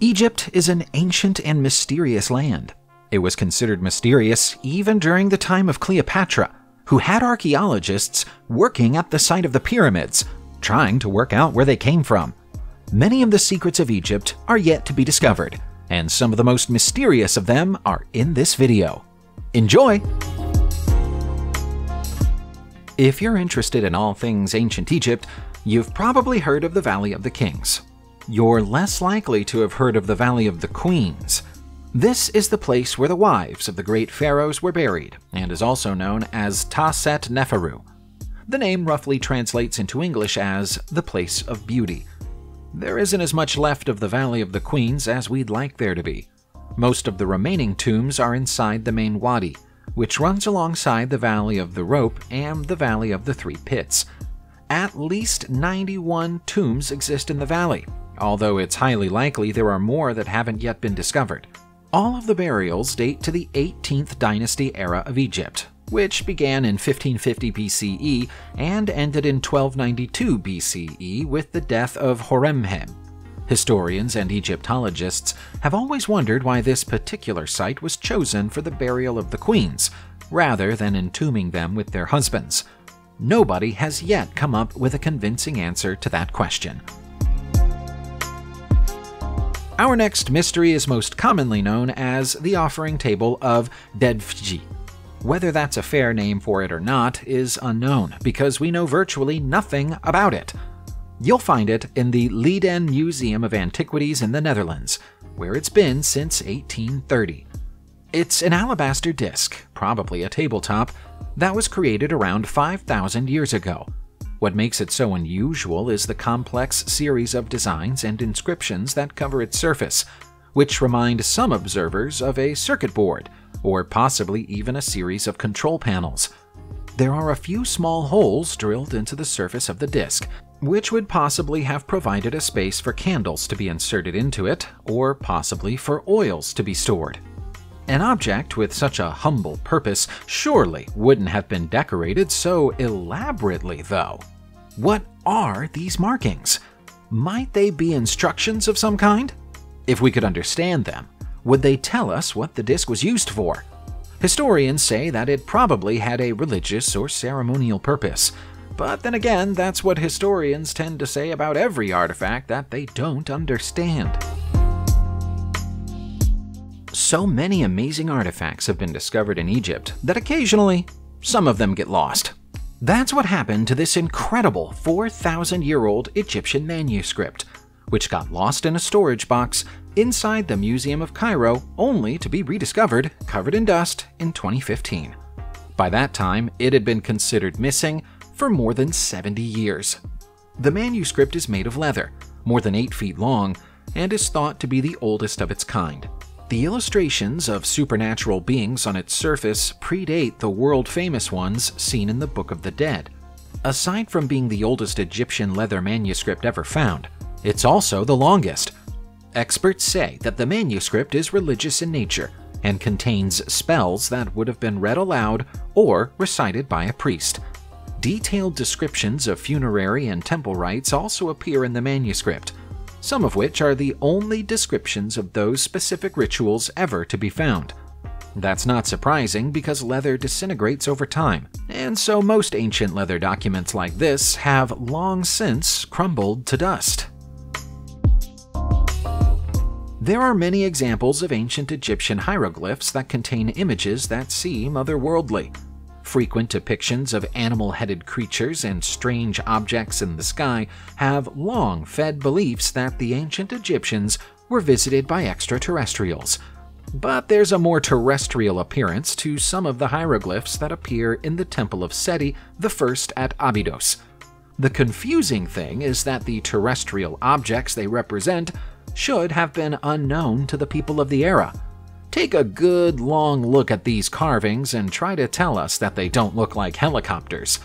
Egypt is an ancient and mysterious land. It was considered mysterious even during the time of Cleopatra, who had archaeologists working at the site of the pyramids, trying to work out where they came from. Many of the secrets of Egypt are yet to be discovered, and some of the most mysterious of them are in this video. Enjoy! If you're interested in all things ancient Egypt, you've probably heard of the Valley of the Kings. You're less likely to have heard of the Valley of the Queens. This is the place where the wives of the great pharaohs were buried, and is also known as Taset Neferu. The name roughly translates into English as the place of beauty. There isn't as much left of the Valley of the Queens as we'd like there to be. Most of the remaining tombs are inside the main wadi, which runs alongside the Valley of the Rope and the Valley of the Three Pits. At least 91 tombs exist in the valley, although it's highly likely there are more that haven't yet been discovered. All of the burials date to the 18th dynasty era of Egypt, which began in 1550 BCE and ended in 1292 BCE with the death of Horemheb. Historians and Egyptologists have always wondered why this particular site was chosen for the burial of the queens, rather than entombing them with their husbands. Nobody has yet come up with a convincing answer to that question. Our next mystery is most commonly known as the offering table of Dedfji. Whether that's a fair name for it or not is unknown because we know virtually nothing about it. You'll find it in the Leiden Museum of Antiquities in the Netherlands, where it's been since 1830. It's an alabaster disc, probably a tabletop, that was created around 5,000 years ago. What makes it so unusual is the complex series of designs and inscriptions that cover its surface, which remind some observers of a circuit board, or possibly even a series of control panels. There are a few small holes drilled into the surface of the disc, which would possibly have provided a space for candles to be inserted into it, or possibly for oils to be stored. An object with such a humble purpose surely wouldn't have been decorated so elaborately, though. What are these markings? Might they be instructions of some kind? If we could understand them, would they tell us what the disc was used for? Historians say that it probably had a religious or ceremonial purpose, but then again, that's what historians tend to say about every artifact that they don't understand. So many amazing artifacts have been discovered in Egypt that occasionally, some of them get lost. That's what happened to this incredible 4,000 year old Egyptian manuscript, which got lost in a storage box inside the Museum of Cairo only to be rediscovered covered in dust in 2015. By that time, it had been considered missing for more than 70 years. The manuscript is made of leather, more than 8 feet long, and is thought to be the oldest of its kind. The illustrations of supernatural beings on its surface predate the world famous ones seen in the Book of the Dead. Aside from being the oldest Egyptian leather manuscript ever found, it's also the longest. Experts say that the manuscript is religious in nature and contains spells that would have been read aloud or recited by a priest. Detailed descriptions of funerary and temple rites also appear in the manuscript, some of which are the only descriptions of those specific rituals ever to be found. That's not surprising because leather disintegrates over time, and so most ancient leather documents like this have long since crumbled to dust. There are many examples of ancient Egyptian hieroglyphs that contain images that seem otherworldly. Frequent depictions of animal headed creatures and strange objects in the sky have long fed beliefs that the ancient Egyptians were visited by extraterrestrials. But there's a more terrestrial appearance to some of the hieroglyphs that appear in the Temple of Seti, first at Abydos. The confusing thing is that the terrestrial objects they represent should have been unknown to the people of the era. Take a good long look at these carvings and try to tell us that they don't look like helicopters.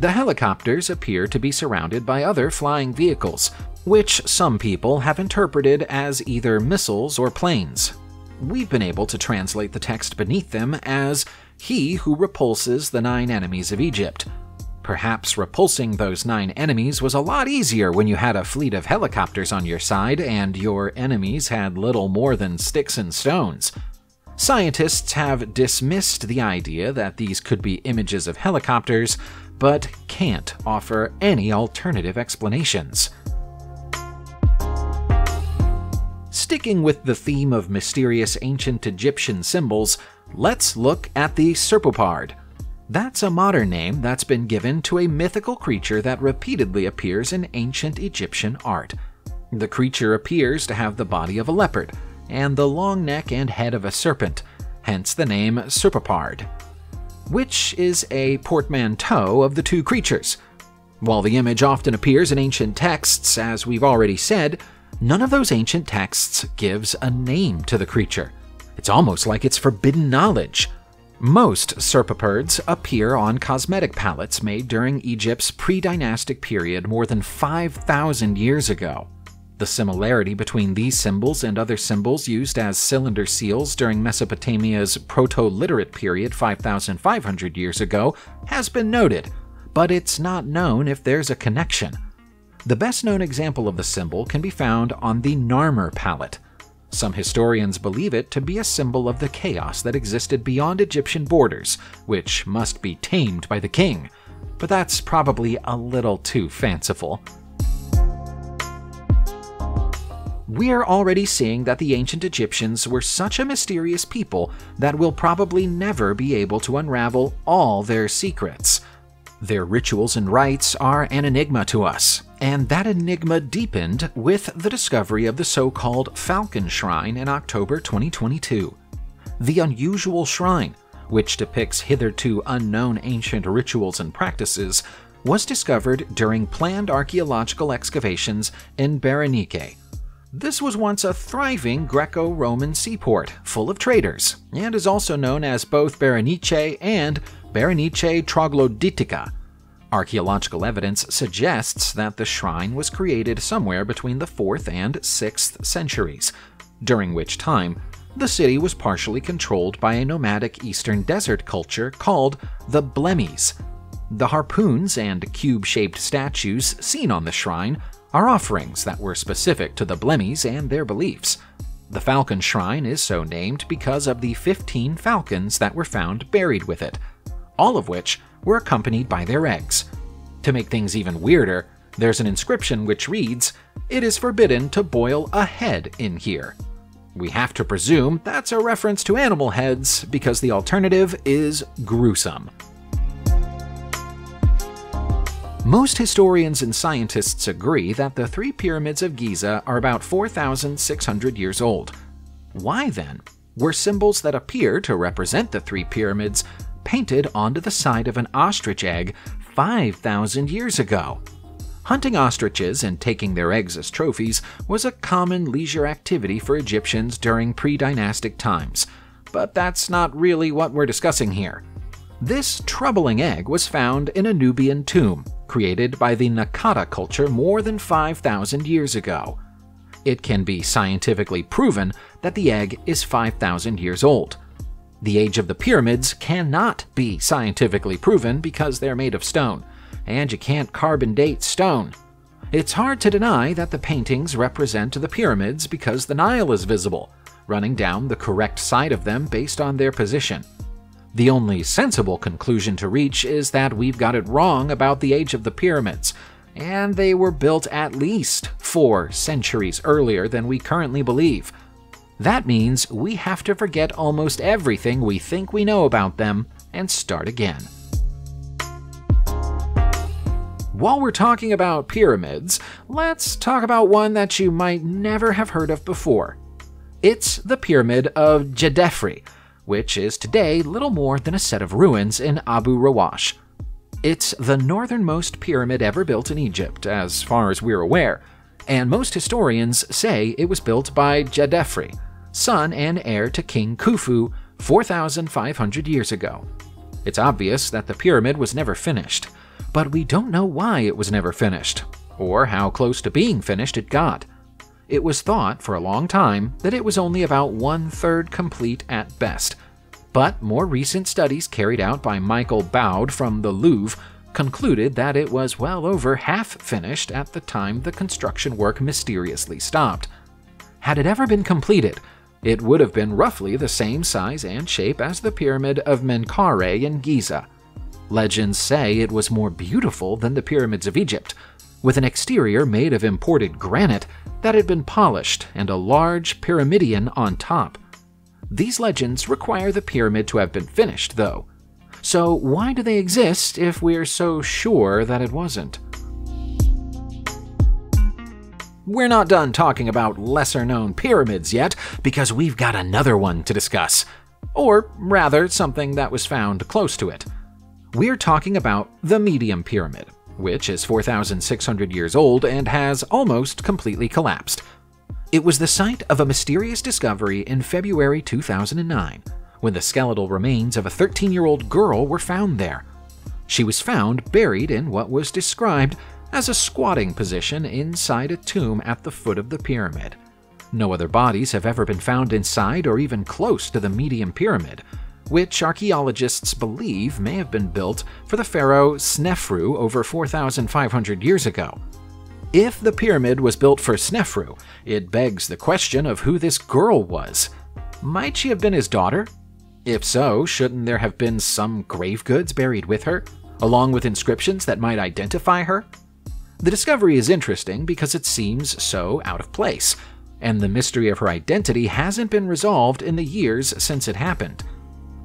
The helicopters appear to be surrounded by other flying vehicles, which some people have interpreted as either missiles or planes. We've been able to translate the text beneath them as He who repulses the nine enemies of Egypt. Perhaps repulsing those nine enemies was a lot easier when you had a fleet of helicopters on your side and your enemies had little more than sticks and stones. Scientists have dismissed the idea that these could be images of helicopters, but can't offer any alternative explanations. Sticking with the theme of mysterious ancient Egyptian symbols, let's look at the Serpopard. That's a modern name that's been given to a mythical creature that repeatedly appears in ancient Egyptian art. The creature appears to have the body of a leopard and the long neck and head of a serpent, hence the name Serpopard, which is a portmanteau of the two creatures. While the image often appears in ancient texts, as we've already said, none of those ancient texts gives a name to the creature. It's almost like it's forbidden knowledge. Most serpopards appear on cosmetic palettes made during Egypt's pre dynastic period more than 5,000 years ago. The similarity between these symbols and other symbols used as cylinder seals during Mesopotamia's Proto Literate period 5,500 years ago has been noted, but it's not known if there's a connection. The best known example of the symbol can be found on the Narmer palette, some historians believe it to be a symbol of the chaos that existed beyond Egyptian borders, which must be tamed by the king. But that's probably a little too fanciful. We're already seeing that the ancient Egyptians were such a mysterious people that we'll probably never be able to unravel all their secrets. Their rituals and rites are an enigma to us, and that enigma deepened with the discovery of the so called Falcon Shrine in October 2022. The unusual shrine, which depicts hitherto unknown ancient rituals and practices, was discovered during planned archaeological excavations in Berenike. This was once a thriving Greco Roman seaport full of traders, and is also known as both Berenice and Berenice Troglodytica. Archaeological evidence suggests that the shrine was created somewhere between the 4th and 6th centuries, during which time the city was partially controlled by a nomadic eastern desert culture called the Blemmyes. The harpoons and cube shaped statues seen on the shrine are offerings that were specific to the Blemmyes and their beliefs. The Falcon Shrine is so named because of the 15 falcons that were found buried with it, all of which were accompanied by their eggs. To make things even weirder, there's an inscription which reads, It is forbidden to boil a head in here. We have to presume that's a reference to animal heads because the alternative is gruesome. Most historians and scientists agree that the three pyramids of Giza are about 4,600 years old. Why then were symbols that appear to represent the three pyramids painted onto the side of an ostrich egg 5,000 years ago. Hunting ostriches and taking their eggs as trophies was a common leisure activity for Egyptians during pre dynastic times, but that's not really what we're discussing here. This troubling egg was found in a Nubian tomb, created by the Naqada culture more than 5,000 years ago. It can be scientifically proven that the egg is 5,000 years old. The age of the pyramids cannot be scientifically proven because they're made of stone, and you can't carbon date stone. It's hard to deny that the paintings represent the pyramids because the Nile is visible, running down the correct side of them based on their position. The only sensible conclusion to reach is that we've got it wrong about the age of the pyramids, and they were built at least four centuries earlier than we currently believe. That means we have to forget almost everything we think we know about them and start again. While we're talking about pyramids, let's talk about one that you might never have heard of before. It's the Pyramid of Djedefre, which is today little more than a set of ruins in Abu Rawash. It's the northernmost pyramid ever built in Egypt, as far as we're aware, and most historians say it was built by Djedefre, son and heir to King Khufu 4,500 years ago. It's obvious that the pyramid was never finished, but we don't know why it was never finished, or how close to being finished it got. It was thought for a long time that it was only about one third complete at best, but more recent studies carried out by Michael Baud from the Louvre concluded that it was well over half finished at the time the construction work mysteriously stopped. Had it ever been completed, it would have been roughly the same size and shape as the Pyramid of Menkaure in Giza. Legends say it was more beautiful than the pyramids of Egypt, with an exterior made of imported granite that had been polished and a large pyramidion on top. These legends require the pyramid to have been finished, though. So, why do they exist if we're so sure that it wasn't? We're not done talking about lesser known pyramids yet, because we've got another one to discuss. Or, rather, something that was found close to it. We're talking about the Meidum Pyramid, which is 4,600 years old and has almost completely collapsed. It was the site of a mysterious discovery in February 2009 when the skeletal remains of a 13 year old girl were found there. She was found buried in what was described as a squatting position inside a tomb at the foot of the pyramid. No other bodies have ever been found inside or even close to the Meidum pyramid, which archaeologists believe may have been built for the pharaoh Snefru over 4,500 years ago. If the pyramid was built for Snefru, it begs the question of who this girl was. Might she have been his daughter? If so, shouldn't there have been some grave goods buried with her, along with inscriptions that might identify her? The discovery is interesting because it seems so out of place, and the mystery of her identity hasn't been resolved in the years since it happened.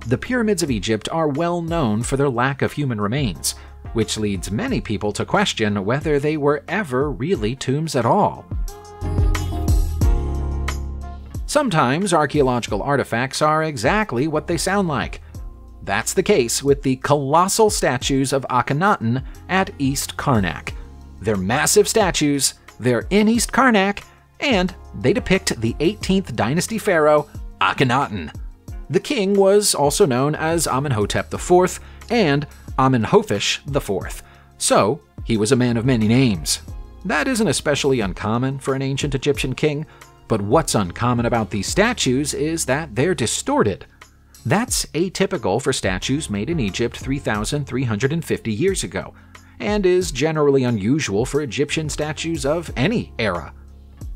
The pyramids of Egypt are well known for their lack of human remains, which leads many people to question whether they were ever really tombs at all. Sometimes archaeological artifacts are exactly what they sound like. That's the case with the colossal statues of Akhenaten at East Karnak. They're massive statues, they're in East Karnak, and they depict the 18th dynasty pharaoh Akhenaten. The king was also known as Amenhotep IV and Amenophis IV, so he was a man of many names. That isn't especially uncommon for an ancient Egyptian king, but what's uncommon about these statues is that they're distorted. That's atypical for statues made in Egypt 3,350 years ago, and is generally unusual for Egyptian statues of any era.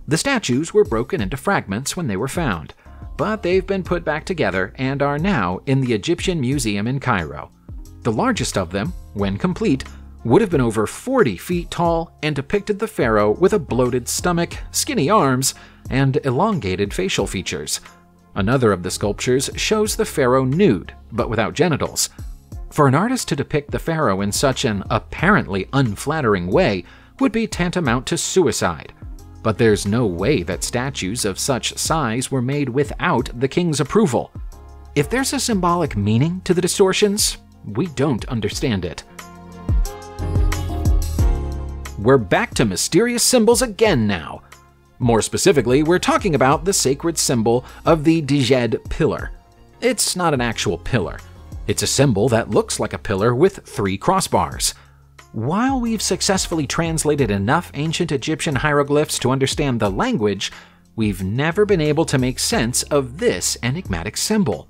The statues were broken into fragments when they were found, but they've been put back together and are now in the Egyptian Museum in Cairo. The largest of them, when complete, would have been over 40 feet tall and depicted the pharaoh with a bloated stomach, skinny arms, and elongated facial features. Another of the sculptures shows the pharaoh nude, but without genitals, for an artist to depict the pharaoh in such an apparently unflattering way would be tantamount to suicide. But there's no way that statues of such size were made without the king's approval. If there's a symbolic meaning to the distortions, we don't understand it. We're back to mysterious symbols again now. More specifically, we're talking about the sacred symbol of the Djed pillar. It's not an actual pillar, it's a symbol that looks like a pillar with three crossbars. While we've successfully translated enough ancient Egyptian hieroglyphs to understand the language, we've never been able to make sense of this enigmatic symbol.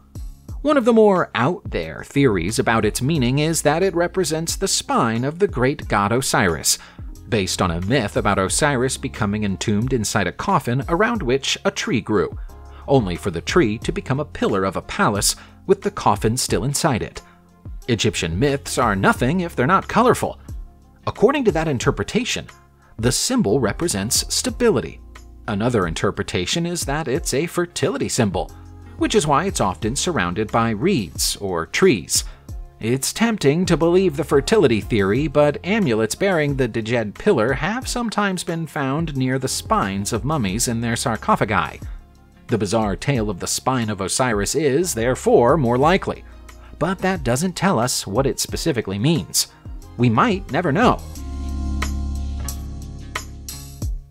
One of the more out there theories about its meaning is that it represents the spine of the great god Osiris, based on a myth about Osiris becoming entombed inside a coffin around which a tree grew, only for the tree to become a pillar of a palace with the coffin still inside it. Egyptian myths are nothing if they're not colorful. According to that interpretation, the symbol represents stability. Another interpretation is that it's a fertility symbol, which is why it's often surrounded by reeds or trees. It's tempting to believe the fertility theory, but amulets bearing the Djed pillar have sometimes been found near the spines of mummies in their sarcophagi. The bizarre tale of the spine of Osiris is, therefore, more likely. But that doesn't tell us what it specifically means. We might never know.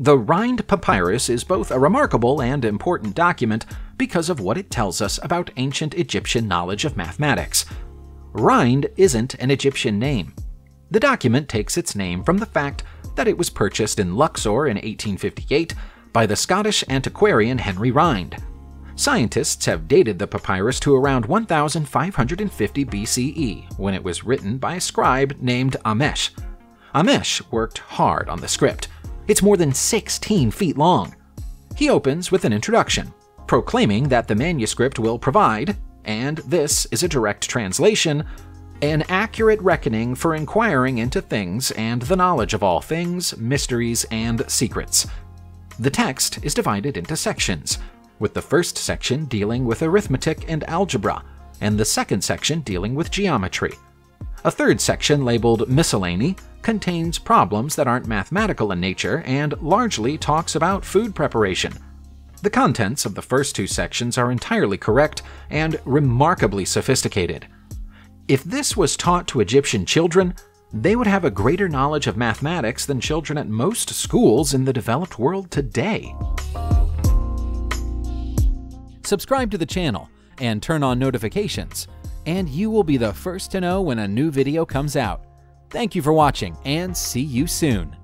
The Rhind Papyrus is both a remarkable and important document because of what it tells us about ancient Egyptian knowledge of mathematics. Rhind isn't an Egyptian name. The document takes its name from the fact that it was purchased in Luxor in 1858 by the Scottish antiquarian Henry Rhind. Scientists have dated the papyrus to around 1550 BCE, when it was written by a scribe named Ahmes. Ahmes worked hard on the script. It's more than 16 feet long. He opens with an introduction, proclaiming that the manuscript will provide, and this is a direct translation, an accurate reckoning for inquiring into things and the knowledge of all things, mysteries, and secrets. The text is divided into sections, with the first section dealing with arithmetic and algebra, and the second section dealing with geometry. A third section, labeled Miscellany, contains problems that aren't mathematical in nature and largely talks about food preparation. The contents of the first two sections are entirely correct and remarkably sophisticated. If this was taught to Egyptian children, they would have a greater knowledge of mathematics than children at most schools in the developed world today. Subscribe to the channel and turn on notifications, and you will be the first to know when a new video comes out. Thank you for watching and see you soon.